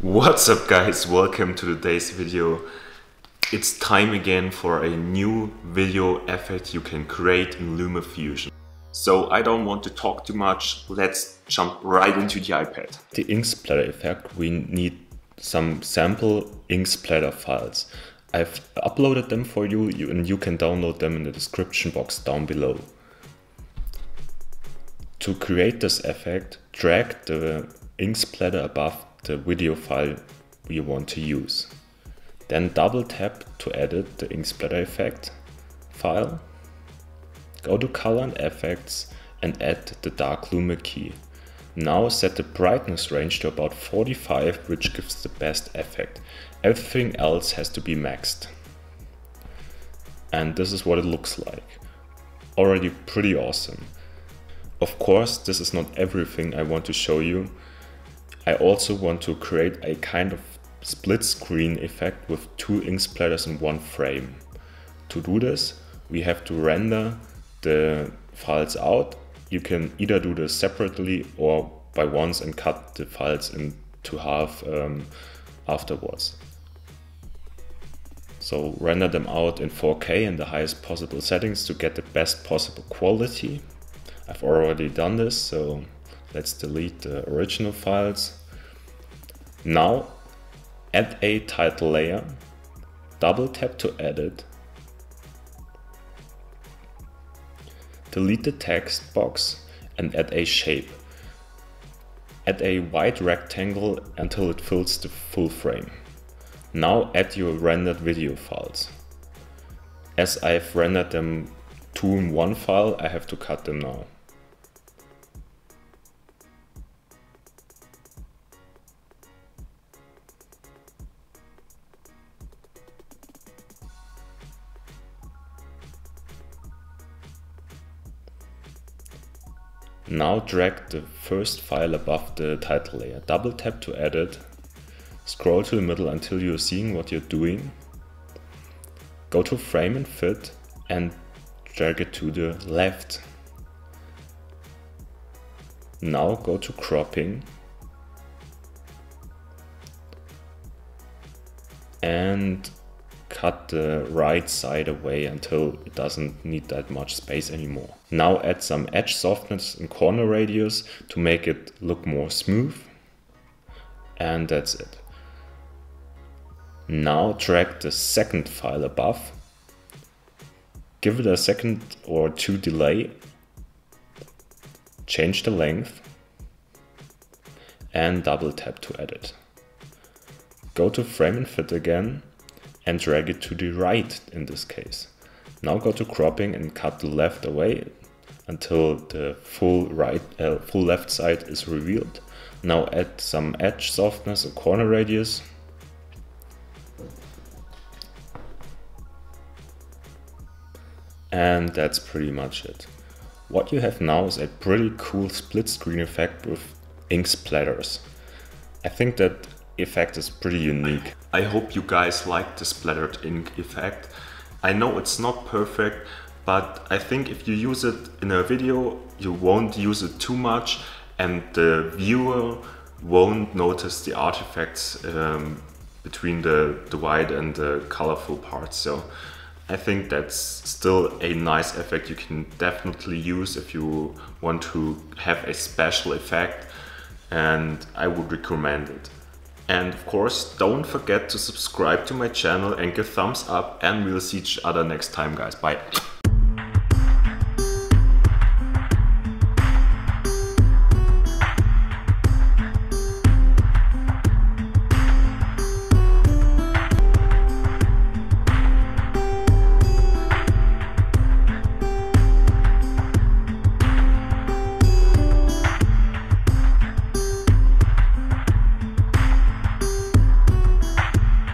What's up guys, welcome to today's video. It's time again for a new video effect you can create in LumaFusion. So I don't want to talk too much, let's jump right into the iPad. The ink splatter effect, we need some sample ink splatter files. I've uploaded them for you and you can download them in the description box down below. To create this effect, drag the ink splatter above the video file we want to use. Then double tap to edit the ink splatter effect file. Go to color and effects and add the dark luma key. Now set the brightness range to about 45 which gives the best effect. Everything else has to be maxed. And this is what it looks like. Already pretty awesome. Of course, this is not everything I want to show you. I also want to create a kind of split screen effect with two ink splatters in one frame. To do this, we have to render the files out. You can either do this separately or by once and cut the files into half um, afterwards. So render them out in 4K in the highest possible settings to get the best possible quality. I've already done this, so let's delete the original files. Now add a title layer, double tap to edit, delete the text box and add a shape. Add a white rectangle until it fills the full frame. Now add your rendered video files. As I've rendered them two in one file, I have to cut them now. Now drag the first file above the title layer. Double tap to edit. Scroll to the middle until you're seeing what you're doing. Go to frame and fit and drag it to the left. Now go to cropping and cut the right side away until it doesn't need that much space anymore. Now add some edge softness and corner radius to make it look more smooth. And that's it. Now drag the second file above. Give it a second or two delay. Change the length. And double tap to edit. Go to frame and fit again and drag it to the right in this case. Now go to cropping and cut the left away until the full right, uh, full left side is revealed. Now add some edge softness or corner radius. And that's pretty much it. What you have now is a pretty cool split screen effect with ink splatters. I think that effect is pretty unique. I hope you guys like the splattered ink effect. I know it's not perfect, but I think if you use it in a video, you won't use it too much and the viewer won't notice the artifacts um, between the, the white and the colorful parts. So I think that's still a nice effect you can definitely use if you want to have a special effect and I would recommend it. And of course, don't forget to subscribe to my channel and give thumbs up and we'll see each other next time guys. Bye.